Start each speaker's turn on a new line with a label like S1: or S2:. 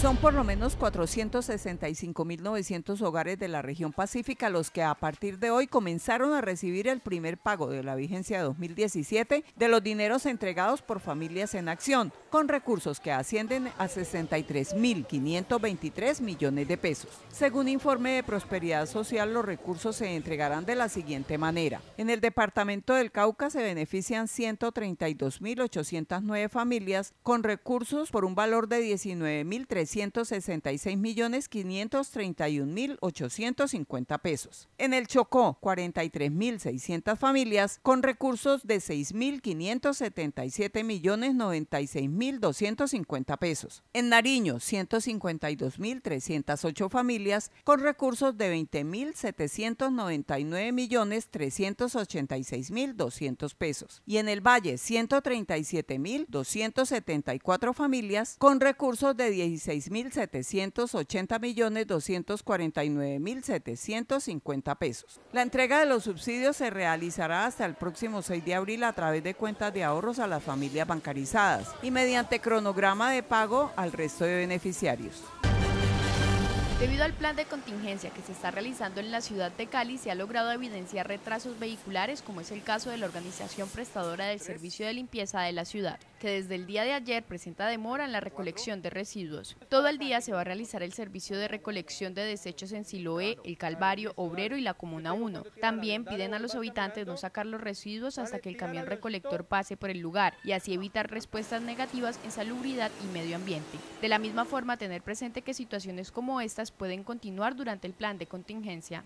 S1: Son por lo menos 465.900 hogares de la región pacífica los que a partir de hoy comenzaron a recibir el primer pago de la vigencia 2017 de los dineros entregados por Familias en Acción, con recursos que ascienden a 63.523 millones de pesos. Según informe de Prosperidad Social, los recursos se entregarán de la siguiente manera. En el departamento del Cauca se benefician 132.809 familias con recursos por un valor de 19.300 366 millones 531 mil 850 pesos. En el Chocó, 43 mil 600 familias con recursos de 6 mil 577 millones 96 mil 250 pesos. En Nariño, 152 mil 308 familias con recursos de 20 mil 799 millones 386 mil 200 pesos. Y en el Valle, 137 mil 274 familias con recursos de 16 6.780 millones 249 mil 750 pesos. La entrega de los subsidios se realizará hasta el próximo 6 de abril a través de cuentas de ahorros a las familias bancarizadas y mediante cronograma de pago al resto de beneficiarios.
S2: Debido al plan de contingencia que se está realizando en la ciudad de Cali, se ha logrado evidenciar retrasos vehiculares, como es el caso de la organización prestadora del servicio de limpieza de la ciudad, que desde el día de ayer presenta demora en la recolección de residuos. Todo el día se va a realizar el servicio de recolección de desechos en Siloé, El Calvario, Obrero y la Comuna 1. También piden a los habitantes no sacar los residuos hasta que el camión recolector pase por el lugar y así evitar respuestas negativas en salubridad y medio ambiente. De la misma forma, tener presente que situaciones como estas pueden continuar durante el plan de contingencia.